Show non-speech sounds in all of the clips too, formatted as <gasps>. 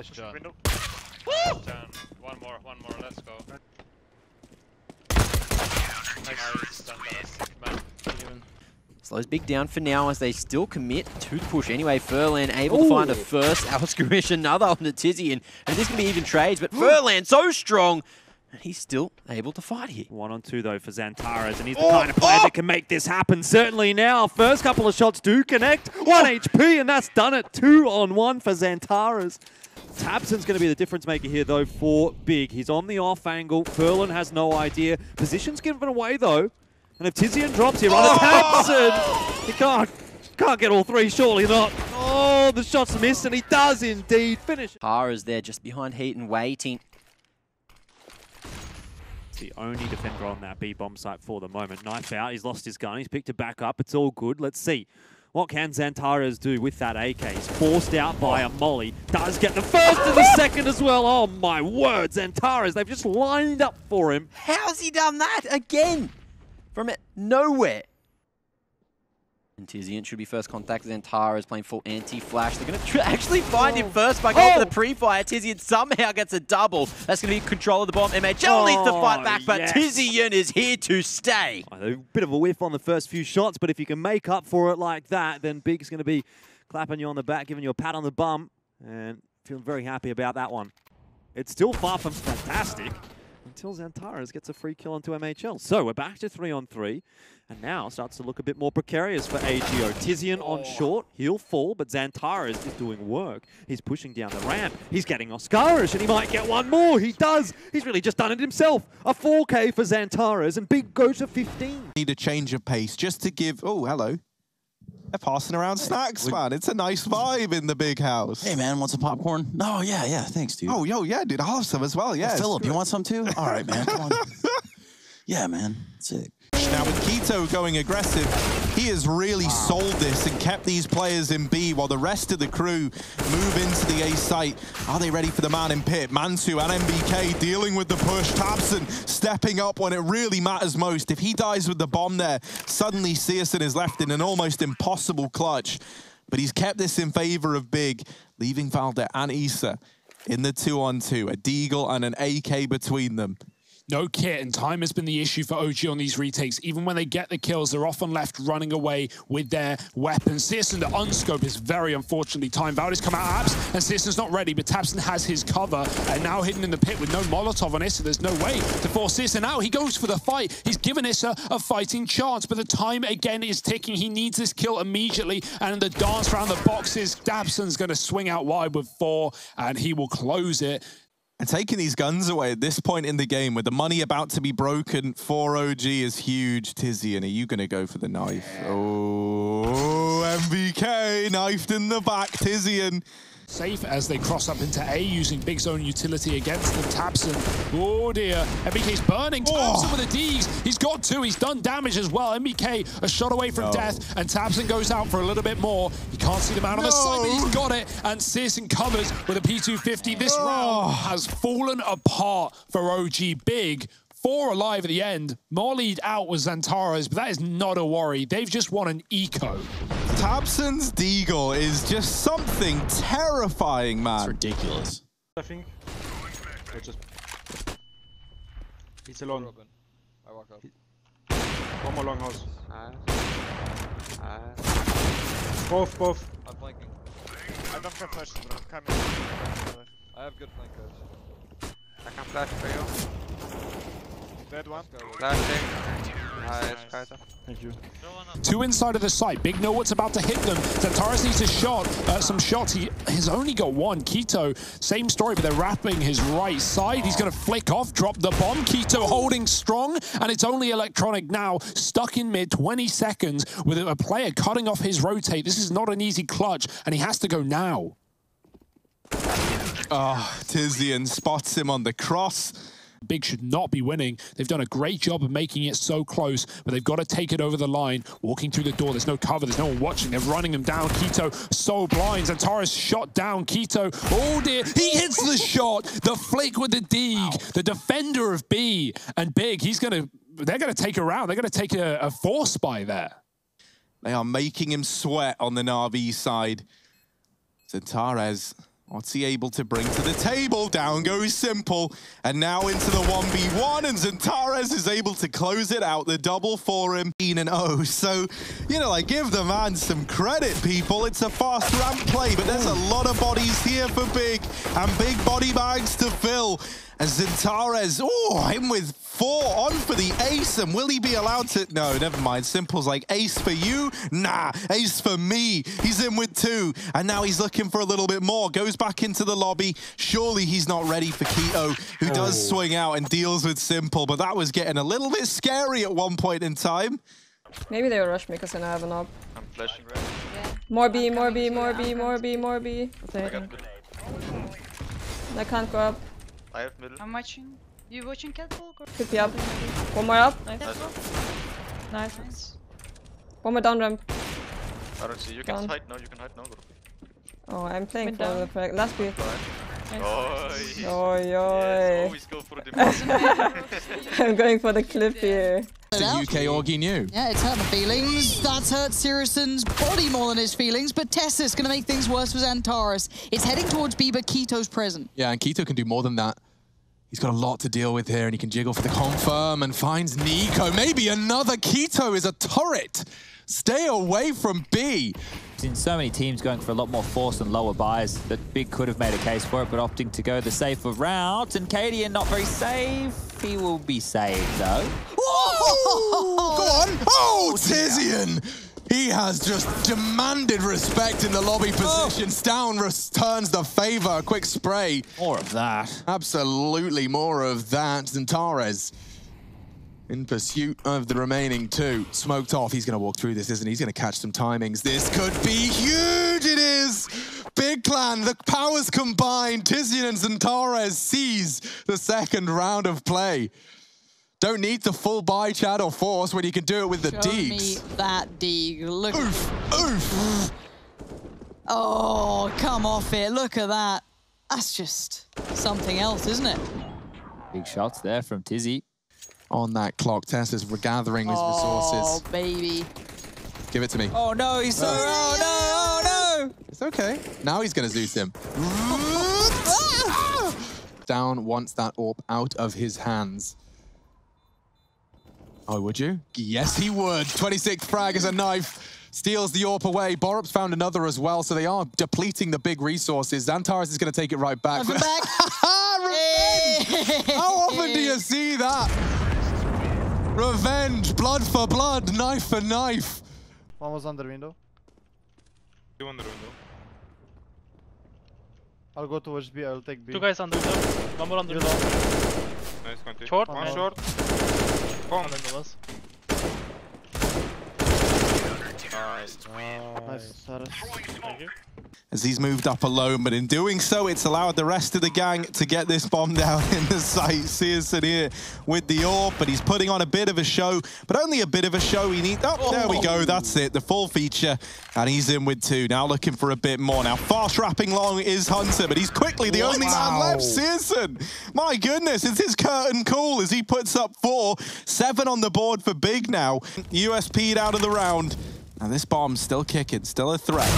Nice job. Window. Down. One more, one more, let's go. Nice, done, fantastic, man. Slows Big down for now as they still commit to the push anyway. Furlan able to find a first. <laughs> Skirmish another on the Tizian. And this can be even trades, but Furlan so strong. And he's still able to fight here. One on two, though, for Xantares, and he's the Oh, kind of player oh! that can make this happen. Certainly now. First couple of shots do connect. One oh! HP, and that's done it. Two on one for Xantares. tabseN's going to be the difference maker here, though, for Big. He's on the off angle. Furlan has no idea. Position's given away, though. And if Tizian drops here on oh! tabseN, he can't, can't get all three, surely not. Oh, the shot's missed, and he does indeed finish. Tara's there just behind Heat and waiting. It's the only defender on that B bomb site for the moment. Knife out, he's lost his gun, he's picked it back up. It's all good. Let's see. What can Xantares do with that AK? He's forced out by a molly. Does get the first and the second as well. Oh my word, Xantares, they've just lined up for him. How's he done that again? From it nowhere. Tizian should be first contact. Zantara is playing full anti-flash. They're going to <laughs> actually find him oh. first by going for Oh. the pre-fire. Tizian somehow gets a double. That's going to be control of the bomb. MHL needs to fight Oh, back, but yes. Tizian is here to stay. A bit of a whiff on the first few shots, but if you can make up for it like that, then Big's going to be clapping you on the back, giving you a pat on the bum, and feeling very happy about that one. It's still far from fantastic until Xantares gets a free kill onto MHL. So we're back to three on three, and now starts to look a bit more precarious for AGO. Tizian on oh. short, he'll fall, but Xantares is doing work. He's pushing down the ramp. He's getting Oscarish, and he might get one more. He does. He's really just done it himself. A 4K for Xantares, and Big go to 15. need a change of pace just to give. Oh, hello. They're passing around snacks, man. It's a nice vibe in the big house. Hey man, want some popcorn? Oh yeah, yeah, thanks, dude. Oh, yo, yeah, dude. I'll have some as well. Oh, yeah. it's Philip, you want some too? <laughs> All right, man, come on. <laughs> yeah, man, sick. Now, with k1to going aggressive, he has really sold this and kept these players in B while the rest of the crew move into the A site. Are they ready for the man in pit? Mansu and NBK dealing with the push. tabseN stepping up when it really matters most. If he dies with the bomb there, suddenly syrsoN is left in an almost impossible clutch. But he's kept this in favor of Big, leaving Valde and Issa in the two-on-two. A Deagle and an AK between them. No kit, and time has been the issue for OG on these retakes. Even when they get the kills, they're often left running away with their weapons. syrsoN, the unscope is very unfortunately timed. Valdez come out abs and syrsoN's not ready, but tabseN has his cover, and now hidden in the pit with no Molotov on Issa. There's no way to force syrsoN out. He goes for the fight. He's given Issa a fighting chance, but the time again is ticking. He needs this kill immediately, and the dance around the boxes, tabseN's going to swing out wide with four, and he will close it. And taking these guns away at this point in the game with the money about to be broken for OG is huge. Tizzy, and are you going to go for the knife? Oh, NBK knifed in the back. Tizian. Safe as they cross up into A using Big Zone utility against the tabseN. Oh dear. NBK's burning. Oh. tabseN with the D's. He's got two. He's done damage as well. NBK a shot away from No. death and tabseN goes out for a little bit more. He can't see the man on the side, but he's got it. And syrsoN covers with a P250. This Oh. round has fallen apart for OG Big. Four alive at the end. More lead out was Xantares, but that is not a worry. They've just won an eco. tabseN's Deagle is just something terrifying, man. It's ridiculous. I think. I just. He's alone. I walk out. One more long house. Nice. Both, both. I'm flanking. I don't have flash, bro. Come here. I have good flank coach. I can flash for you. Dead one. Flashing. Nice, Kaiser. Thank you. Two inside of the site. Big know what's about to hit them. Xantares needs a shot, uh, some shots. He has only got one. k1to, same story, but they're wrapping his right side. He's going to flick off, drop the bomb. k1to holding strong, and it's only electronic now, stuck in mid 20 seconds with a player cutting off his rotate. This is not an easy clutch, and he has to go now. Oh, Tizian spots him on the cross. Big should not be winning. They've done a great job of making it so close, but they've got to take it over the line. Walking through the door, there's no cover, there's no one watching. They're running him down. k1to so blind. Xantares shot down. Keto, oh dear, he hits the shot. The flick with the dig. The defender of B and Big. He's gonna. They're gonna take a round. They're gonna take a, a force by there. They are making him sweat on the Navi side. Xantares What's he able to bring to the table? Down goes s1mple. And now into the 1v1, and Xantares is able to close it out. The double for him, and oh. So, you know, like, give the man some credit, people. It's a fast ramp play, but there's a lot of bodies here for Big, and big body bags to fill. As Xantares, oh, him with four on for the ace, and will he be allowed to? No, never mind. s1mple's like, ace for you? Nah, ace for me. He's in with two, and now he's looking for a little bit more. Goes back into the lobby. Surely he's not ready for k1to, who oh. does swing out and deals with s1mple, but that was getting a little bit scary at one point in time. Maybe they will rush me because I have an op. I'm flashing red. Yeah. More B, more B, more B, more B, more B. I, I can't go up. I have middle. I'm watching. You watching catwalk? Or? Could be up. One more up. Nice. Nice. nice. One more down ramp. I don't see. You can hide now. You can hide now. Oh, I'm playing Mid for down. the last beat. Nice. Oi. Oi, oi. Yes, always go for the <laughs> <laughs> I'm going for the clip here. The UK Orgi new. Yeah, it's hurt my feelings. That's hurt SyrsoN's body more than his feelings, but TeSeS going to make things worse for Xantares. It's heading towards B, but k1to's present. Yeah, and k1to can do more than that. He's got a lot to deal with here, and he can jiggle for the confirm and finds NiKo. Maybe another k1to is a turret. Stay away from B. Seen so many teams going for a lot more force and lower buys that Big could have made a case for it, but opting to go the safer route. And Cadian not very safe. He will be saved, though. Whoa! Go on! Oh, oh Tizian! He has just demanded respect in the lobby oh. position. Oh. Down returns the favor. Quick spray. More of that. Absolutely more of that. Xantares in pursuit of the remaining two. Smoked off. He's going to walk through this, isn't he? He's going to catch some timings. This could be huge. It is. Big clan. The powers combined. Tizian and Xantares seize the second round of play. Don't need the full buy chat or force when you can do it with the Show deegs. me that deeg. Look. Oof. Oof. Oh, come off it. Look at that. That's just something else, isn't it? Big shots there from Tizzy on that clock. Tess is regathering his oh, resources. Oh, baby. Give it to me. Oh, no, he's so... Oh, oh no, oh, no! It's okay. Now he's going to Zeus him. <laughs> Ah! Down wants that AWP out of his hands. Oh, would you? Yes, he would. 26th frag is a knife. Steals the AWP away. Borup's found another as well, so they are depleting the big resources. Xantares is going to take it right back. back. <laughs> Revenge! How often do you see that? Revenge, blood for blood, knife for knife. One was under window. Two under window. I'll go towards B, I'll take B. Two guys under window. One more under window. Nice, continue. Short. One nice. short. One under was. Nice. Nice, Thank you as he's moved up alone, but in doing so, it's allowed the rest of the gang to get this bomb <laughs> down in the site. syrsoN here with the AWP, but he's putting on a bit of a show, but only a bit of a show. He needs, oh, there we go, that's it, the full feature, and he's in with two. Now looking for a bit more. Now fast wrapping long is Hunter, but he's quickly the only man left, syrsoN. My goodness, it's his curtain call as he puts up four, seven on the board for Big now. USP'd out of the round, and this bomb's still kicking, still a threat.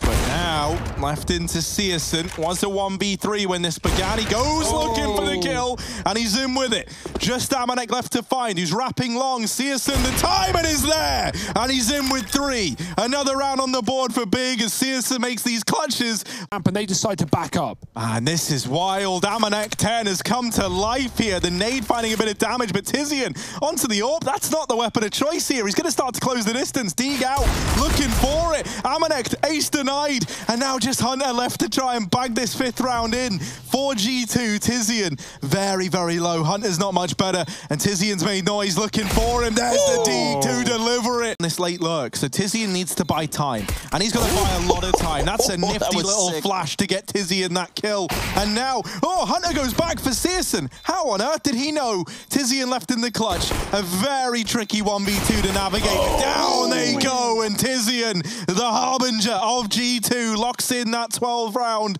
But now, left into syrsoN. Was a 1v3 when this began. He goes oh. looking for the oh. kill, and he's in with it. Just Amanek left to find. He's wrapping long. syrsoN, the timing is there, and he's in with three. Another round on the board for Big as syrsoN makes these clutches. And they decide to back up. And this is wild. Amanek 10 has come to life here. The nade finding a bit of damage, but Tizian onto the AWP. That's not the weapon of choice here. He's going to start to close the distance. Deeg out, looking for it. Amanek ace denied denied. And now just Hunter left to try and bag this fifth round in. 4G2, Tizian, very, very low. Hunter's not much better. And Tizian's made noise looking for him. There's the D to deliver it. This late lurk, so Tizian needs to buy time. And he's going to buy a lot of time. That's a <laughs> nifty that little sick. flash to get Tizian that kill. And now, oh, Hunter goes back for syrsoN. How on earth did he know Tizian left in the clutch? A very tricky 1v2 to navigate. Oh. Down they go, and Tizian, the harbinger of G G2 locks in that 12 round.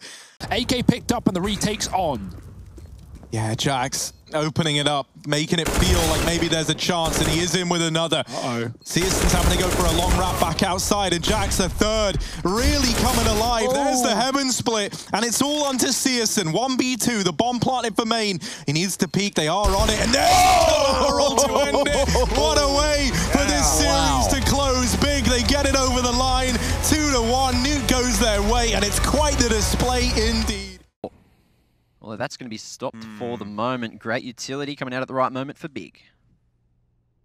AK picked up and the retake's on. Yeah, JaCkz opening it up, making it feel like maybe there's a chance, and he is in with another. Uh-oh. syrsoN's having to go for a long wrap back outside, and JaCkz a third, really coming alive. Oh. There's the oh. heaven split, and it's all onto syrsoN. 1v2, the bomb planted for main. He needs to peek, they are on it, and there's oh! the barrel to end it. What a way for this series to close big. They get it over the line, two to one. Newt goes their way, and it's quite the display indeed. Well, that's going to be stopped for the hmm. moment. Great utility coming out at the right moment for Big.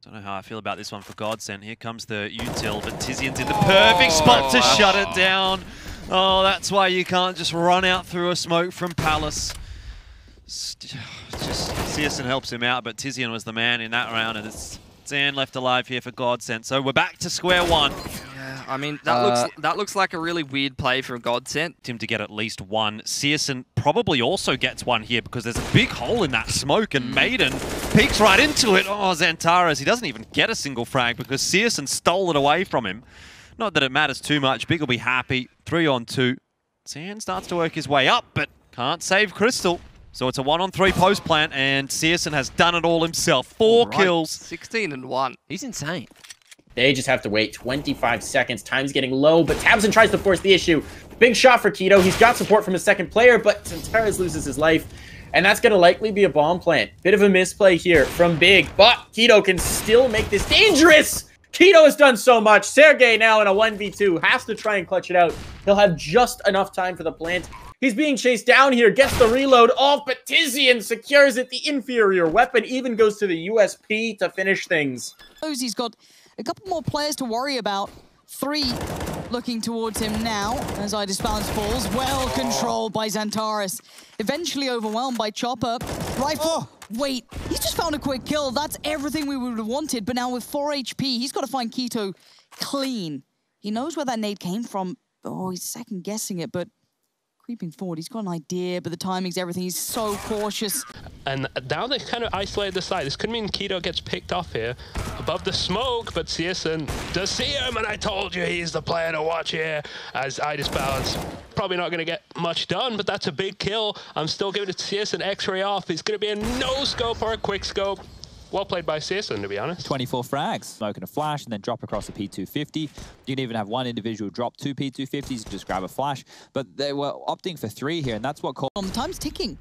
Don't know how I feel about this one for Godsent. Here comes the util, but Tizian's in the perfect oh, spot to shut it down. Oh, that's why you can't just run out through a smoke from Palace. <sighs> Just syrsoN helps him out, but Tizian was the man in that round, and it's Zan left alive here for Godsent. So we're back to square one. Yeah, I mean that Uh, looks that looks like a really weird play from Godsent. Him to get at least one. syrsoN probably also gets one here because there's a big hole in that smoke, and maden peeks right into it. Oh, Xantares, he doesn't even get a single frag because syrsoN stole it away from him. Not that it matters too much. Big will be happy. Three on two. Zan starts to work his way up, but can't save kRYSTAL. So it's a one-on-three post plant, and syrsoN has done it all himself. Four Right. kills. 16 and 1. He's insane. They just have to wait 25 seconds. Time's getting low, but tabseN tries to force the issue. Big shot for k1to. He's got support from his second player, but Xantares loses his life. And that's going to likely be a bomb plant. Bit of a misplay here from Big, but k1to can still make this dangerous. k1to has done so much. Sergey now in a 1v2 has to try and clutch it out. He'll have just enough time for the plant. He's being chased down here, gets the reload off, but Tizian secures it. The inferior weapon even goes to the USP to finish things. He's got a couple more players to worry about. Three looking towards him now as Idis Balance falls. Well controlled by Xantares. Eventually overwhelmed by Chopper. Rifle. Oh. Wait, he's just found a quick kill. That's everything we would have wanted. But now with 4 HP, he's got to find k1to clean. He knows where that nade came from. Oh, he's second guessing it, but creeping forward. He's got an idea, but the timing's everything. He's so cautious. And now they kind of isolated the side. This could mean k1to gets picked off here above the smoke, but syrsoN does see him, and I told you he's the player to watch here as Idis Balance. Probably not going to get much done, but that's a big kill. I'm still giving it to syrsoN X-ray off. It's going to be a no-scope or a quick scope. Well played by syrsoN, to be honest. 24 frags. Smoke and a flash, and then drop across a P250. You can even have one individual drop two P250s, and just grab a flash. But they were opting for three here, and that's what called... On the time's ticking.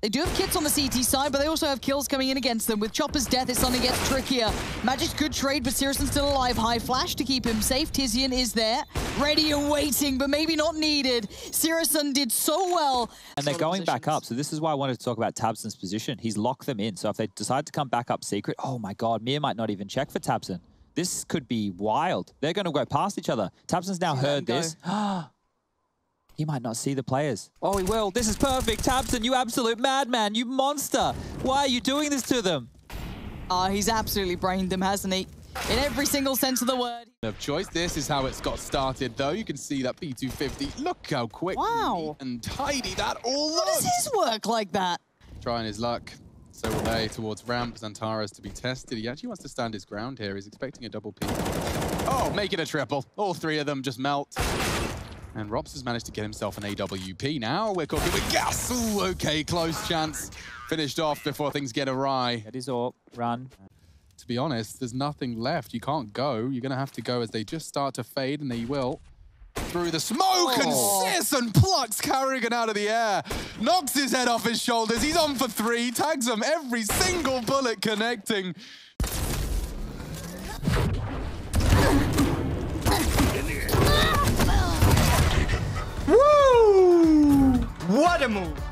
They do have kits on the CT side, but they also have kills coming in against them. With Chopper's death, it suddenly gets trickier. Magic's good trade, but syrsoN's still alive. High flash to keep him safe. Tizian is there, ready and waiting, but maybe not needed. syrsoN did so well. And they're going back up, so this is why I wanted to talk about tabseN's position. He's locked them in, so if they decide to come back up secret, oh my god, Mir might not even check for tabseN. This could be wild. They're going to go past each other. tabseN's now heard this. <gasps> <gasps> he might not see the players. Oh, he will. This is perfect. tabseN, you absolute madman. You monster. Why are you doing this to them? Ah, he's absolutely brained them, hasn't he? In every single sense of the word. of choice. This is how it's got started, though. You can see that P250. Look how quick Wow. and tidy that all How does his work like that? Trying his luck. So will they towards ramp. Xantares to be tested. He actually wants to stand his ground here. He's expecting a double P. Oh, make it a triple. All three of them just melt. And Rops has managed to get himself an AWP. Now we're cooking with gas. Ooh, okay, close chance. Finished off before things get awry. That is all. Run. To be honest, there's nothing left. You can't go. You're going to have to go as they just start to fade, and they will. Through the smoke, Oh. and syrsoN plucks Carrigan out of the air. Knocks his head off his shoulders. He's on for three. Tags him every single bullet connecting. What a move!